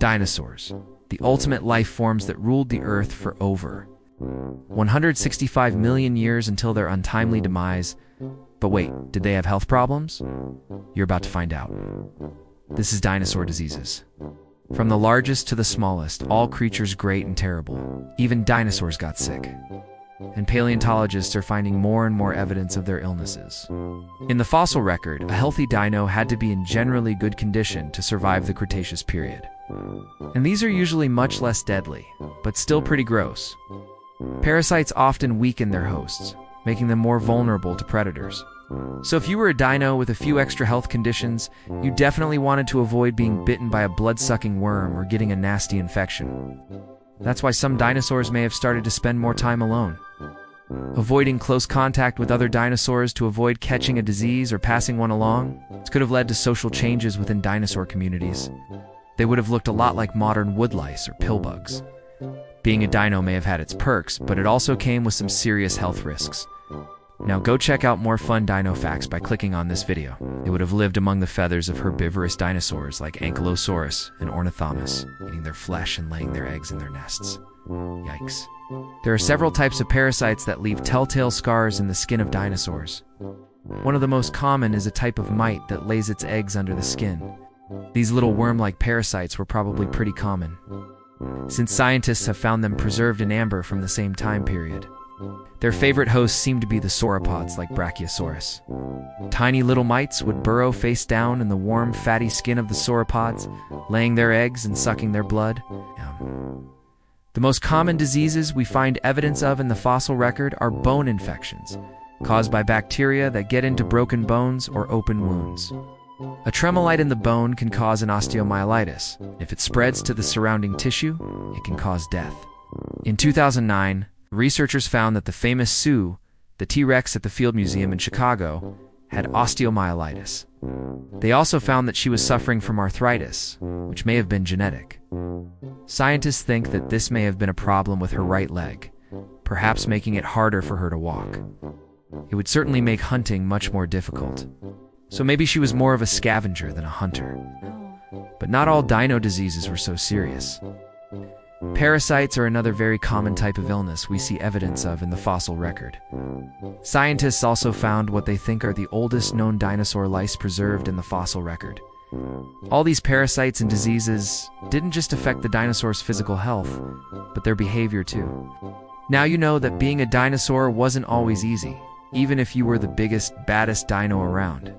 Dinosaurs, the ultimate life forms that ruled the Earth for over 165 million years until their untimely demise. But wait, did they have health problems? You're about to find out. This is dinosaur diseases. From the largest to the smallest, all creatures great and terrible. Even dinosaurs got sick. And paleontologists are finding more and more evidence of their illnesses. In the fossil record, a healthy dino had to be in generally good condition to survive the Cretaceous period. And these are usually much less deadly, but still pretty gross. Parasites often weaken their hosts, making them more vulnerable to predators. So if you were a dino with a few extra health conditions, you definitely wanted to avoid being bitten by a blood-sucking worm or getting a nasty infection. That's why some dinosaurs may have started to spend more time alone. Avoiding close contact with other dinosaurs to avoid catching a disease or passing one along, this could have led to social changes within dinosaur communities. They would have looked a lot like modern woodlice or pillbugs. Being a dino may have had its perks, but it also came with some serious health risks. Now go check out more fun dino facts by clicking on this video. They would have lived among the feathers of herbivorous dinosaurs like Ankylosaurus and Ornithomimus, eating their flesh and laying their eggs in their nests. Yikes. There are several types of parasites that leave telltale scars in the skin of dinosaurs. One of the most common is a type of mite that lays its eggs under the skin. These little worm-like parasites were probably pretty common, since scientists have found them preserved in amber from the same time period. Their favorite hosts seem to be the sauropods like Brachiosaurus. Tiny little mites would burrow face down in the warm, fatty skin of the sauropods, laying their eggs and sucking their blood. The most common diseases we find evidence of in the fossil record are bone infections, caused by bacteria that get into broken bones or open wounds. A tremolite in the bone can cause an osteomyelitis. If it spreads to the surrounding tissue, it can cause death. In 2009, researchers found that the famous Sue, the T-Rex at the Field Museum in mm. Chicago, had osteomyelitis. They also found that she was suffering from arthritis, which may have been genetic. Scientists think that this may have been a problem with her right leg, perhaps making it harder for her to walk. It would certainly make hunting much more difficult. So maybe she was more of a scavenger than a hunter. Oh. But not all dino diseases were so serious. Parasites are another very common type of illness we see evidence of in the fossil record. Scientists also found what they think are the oldest known dinosaur lice preserved in the fossil record. All these parasites and diseases didn't just affect the dinosaur's physical health, but their behavior too. Now you know that being a dinosaur wasn't always easy, even if you were the biggest, baddest dino around.